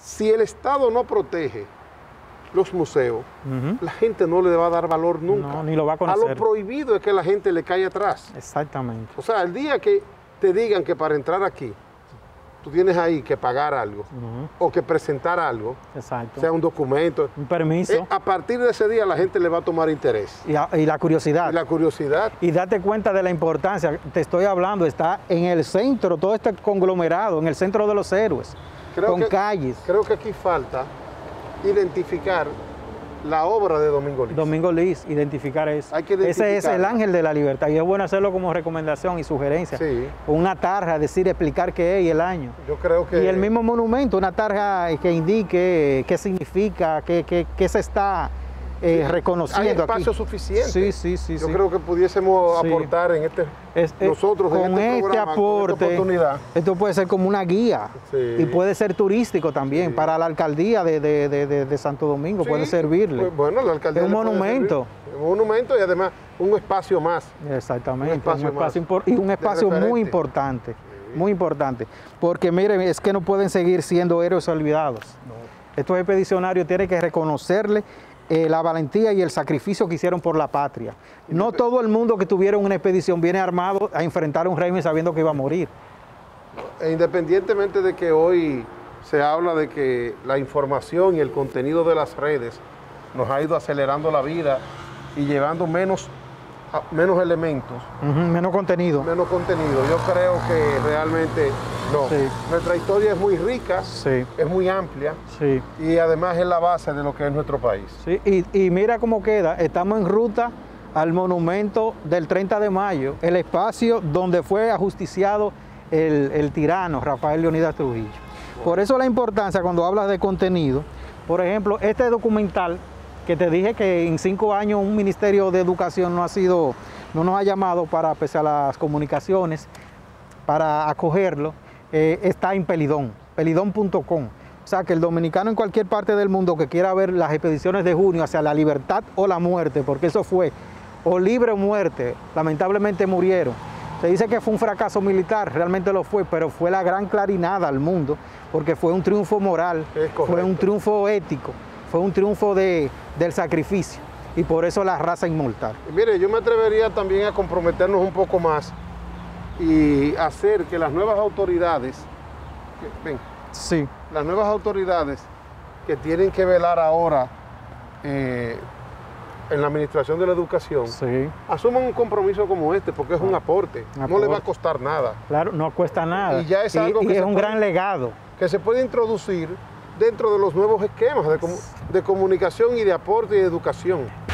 si el Estado no protege los museos, la gente no le va a dar valor nunca. No, ni lo va a A conocer. lo prohibido es que la gente le cae atrás. Exactamente. O sea, el día que te digan que para entrar aquí, tú tienes ahí que pagar algo o que presentar algo, Exacto. sea un documento, Un permiso eh, a partir de ese día la gente le va a tomar interés. y, a- y la curiosidad. Y la curiosidad, Y date cuenta de la importancia, te estoy hablando, está en el centro, todo este conglomerado, en el centro de los héroes, Creo con que- calles. creo que aquí falta identificar la obra de Domingo Liz. Domingo Liz, identificar eso. Hay que Ese es el ángel de la libertad y es bueno hacerlo como recomendación y sugerencia. Sí. Una tarja, decir, explicar qué es y el año. Yo creo que... Y el mismo monumento, una tarja que indique qué significa, qué, qué- qué se está eh, Hay reconociendo espacio aquí. suficiente. Sí, sí, sí. Yo sí. creo que pudiésemos Sí. aportar en este... Es- nosotros en con este este, programa, con esta aporte, oportunidad. esto puede ser como una guía Sí. y puede ser turístico también para la alcaldía de, de- de- Santo Domingo, puede servirle. pues, bueno, la alcaldía Es un monumento. Un monumento y además un espacio más. Exactamente, un espacio un espacio más impor- y un espacio muy importante, muy importante, porque miren, es que no pueden seguir siendo héroes olvidados. Estos expedicionarios tienen que reconocerle eh, la valentía y el sacrificio que hicieron por la patria. No todo el mundo que tuviera una expedición viene armado a enfrentar un régimen sabiendo que iba a morir. E independientemente de que hoy se habla de que la información y el contenido de las redes nos ha ido acelerando la vida y llevando menos, menos elementos, menos contenido. menos contenido, yo creo que realmente no. Sí. Nuestra historia es muy rica, Sí, es muy amplia sí. y además es la base de lo que es nuestro país. Sí, y, y mira cómo queda, estamos en ruta al monumento del 30 de mayo, el espacio donde fue ajusticiado el, el tirano Rafael Leonidas Trujillo. Por eso la importancia cuando hablas de contenido, por ejemplo, este documental que te dije que en cinco años un Ministerio de Educación no ha sido, no nos ha llamado para, pese a las comunicaciones, para acogerlo, eh, está en Pelidón, pelidón.com. O sea que el dominicano en cualquier parte del mundo que quiera ver las expediciones de junio hacia la libertad o la muerte, porque eso fue o libre o muerte, lamentablemente murieron. Se dice que fue un fracaso militar, realmente lo fue, pero fue la gran clarinada al mundo, porque fue un triunfo moral, fue un triunfo ético, fue un triunfo de, del sacrificio, y por eso la raza inmortal. Y mire, yo me atrevería también a comprometernos un poco más y hacer que las nuevas autoridades, que- ven, Sí, las nuevas autoridades que tienen que velar ahora eh, en la administración de la educación, sí, asuman un compromiso como este, porque es un aporte, no le va a costar nada, claro, no cuesta nada. Y ya es algo y que es un puede- gran legado. que se puede introducir dentro de los nuevos esquemas de, de comunicación y de aporte y de educación.